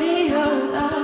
be alive.